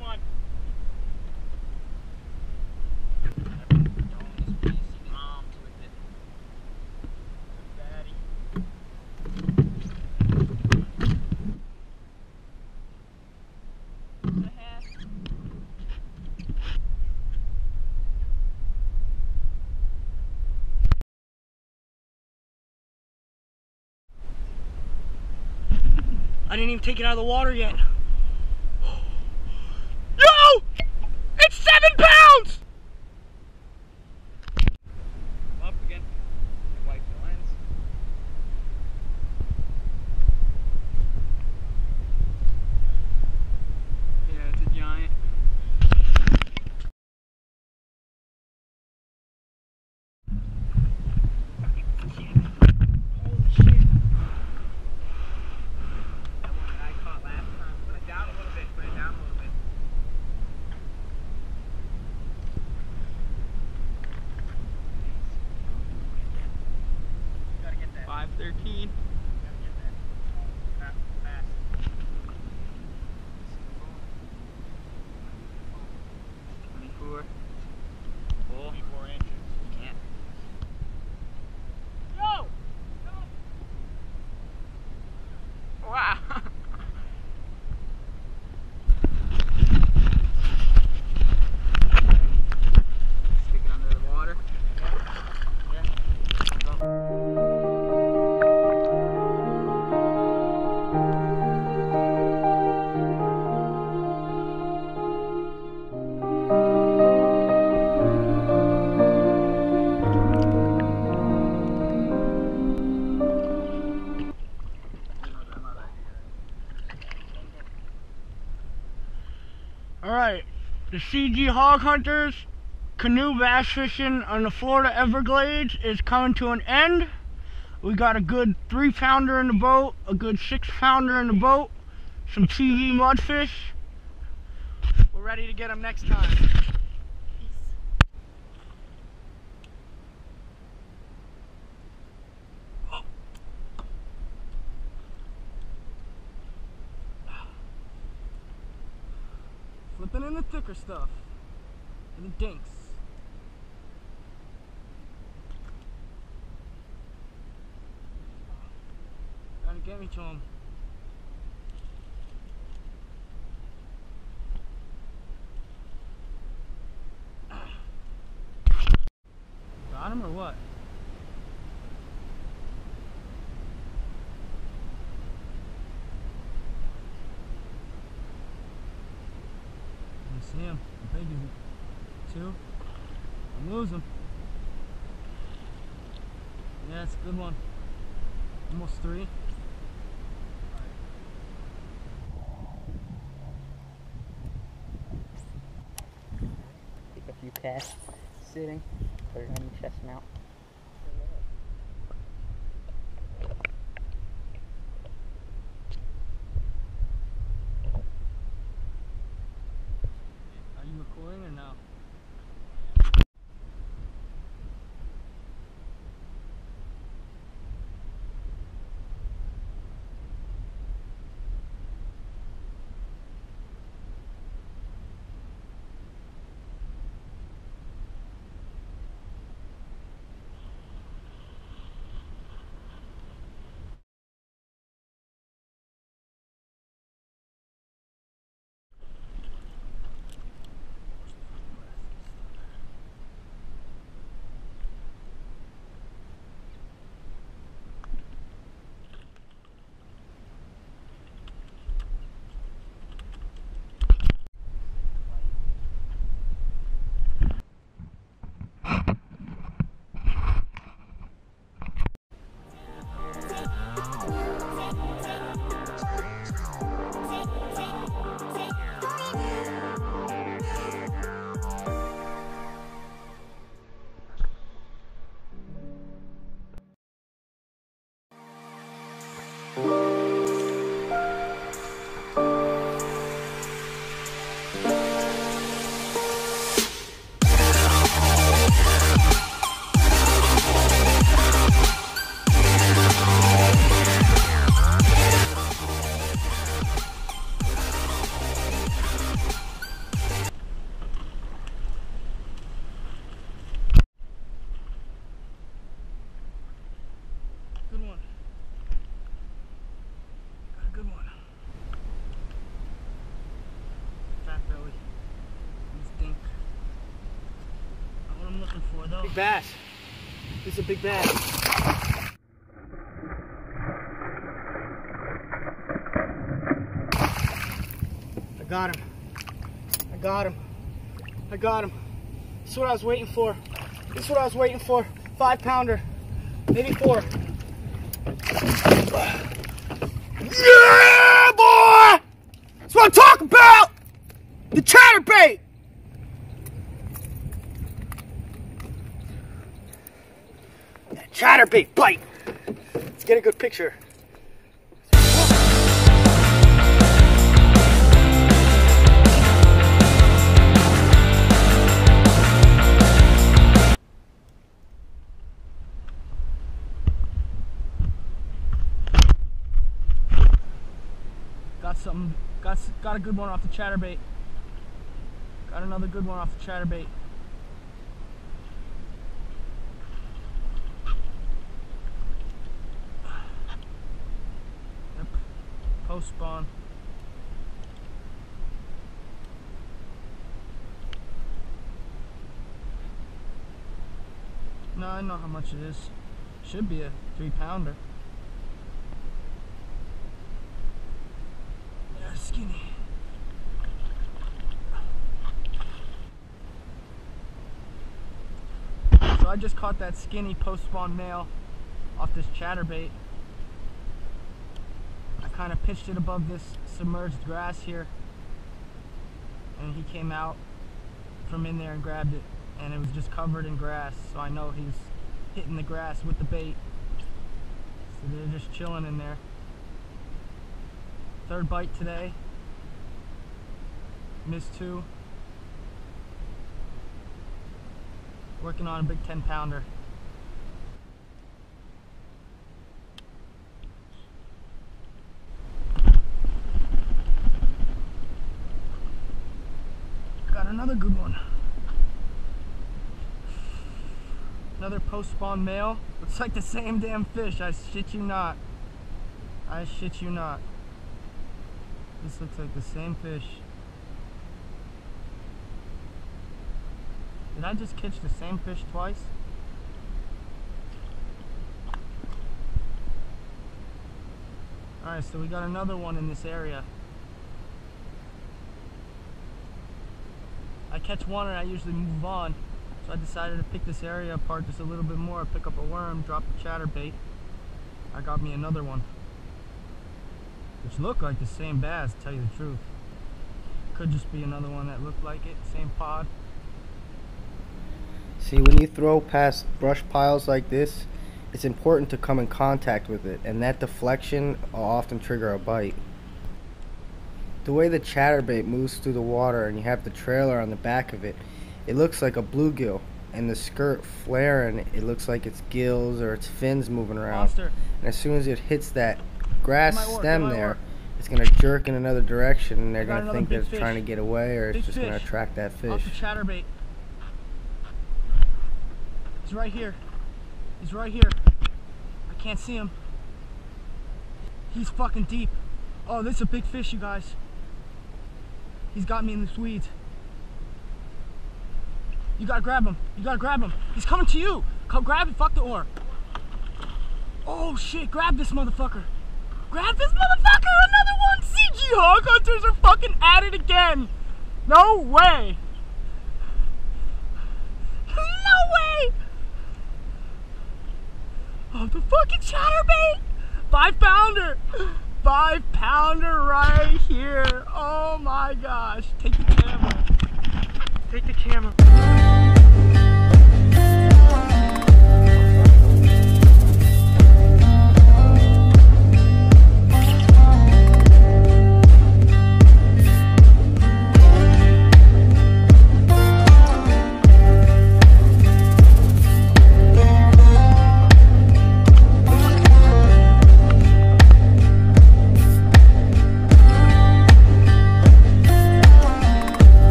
one. I didn't even take it out of the water yet. Alright, the CG Hog Hunters canoe bass fishing on the Florida Everglades is coming to an end. We got a good three pounder in the boat, a good six pounder in the boat, some TV mudfish. We're ready to get them next time. Flipping in the thicker stuff. And the dinks. Gotta get me to him. Got him or what? I see him. How big is he? Two? I'm losing. Yeah, it's a good one. Almost three. Take a few casts sitting, put it on your chest mount. Recording or no? Big bass. This is a big bass. I got him. I got him. I got him. This is what I was waiting for. This is what I was waiting for. Five pounder. Maybe four. Yeah, boy! That's what I'm talking about! The chatterbait! Chatterbait bite! Let's get a good picture. Got something. Got got a good one off the chatterbait. Got another good one off the chatterbait. Post spawn. No, I know how much it is. Should be a three pounder. Yeah, skinny. So I just caught that skinny post spawn male off this chatterbait. Kind of pitched it above this submerged grass here. And he came out from in there and grabbed it. And it was just covered in grass. So I know he's hitting the grass with the bait. So they're just chilling in there. Third bite today. Missed two. Working on a big 10 pounder. Got another good one. Another post spawn male. Looks like the same damn fish. I shit you not. I shit you not. This looks like the same fish. Did I just catch the same fish twice? Alright, so we got another one in this area. Catch one and I usually move on. So I decided to pick this area apart just a little bit more, pick up a worm, drop the chatterbait. I got me another one. Which looked like the same bass, to tell you the truth. Could just be another one that looked like it, same pod. See, when you throw past brush piles like this, it's important to come in contact with it, and that deflection will often trigger a bite. The way the chatterbait moves through the water and you have the trailer on the back of it, it looks like a bluegill, and the skirt flaring, it looks like its gills or its fins moving around. Monster. And as soon as it hits that grass stem there, oar. it's gonna jerk in another direction, and they're gonna think that it's fish. trying to get away, or Big it's just gonna attract that fish. Off the chatterbait. He's right here. He's right here. I can't see him. He's fucking deep. Oh, this is a big fish, you guys. He's got me in the weeds. You gotta grab him. You gotta grab him. He's coming to you. Come grab it. Fuck the oar. Oh shit! Grab this motherfucker. Grab this motherfucker. Another one. CG hog hunters are fucking at it again. No way. No way! Oh, the fucking chatterbait! Five pounder! Five pounder right here! Oh my gosh! Take the camera. Take the camera.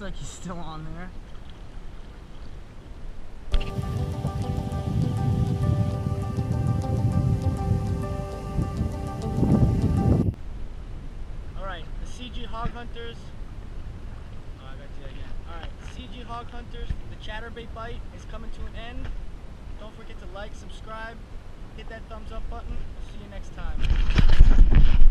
Looks like he's still on there. Alright, the CG Hog Hunters. Oh, I got again. Alright, CG Hog Hunters, the Chatterbait bite is coming to an end. Don't forget to like, subscribe, hit that thumbs up button. We'll see you next time.